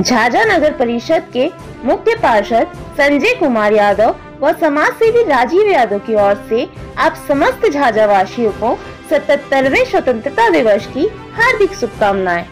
झाझा नगर परिषद के मुख्य पार्षद संजय कुमार यादव व समाज सेवी राजीव यादव की ओर से आप समस्त झाझा वासियों को सतहत्तरवे स्वतंत्रता दिवस की हार्दिक शुभकामनाएँ।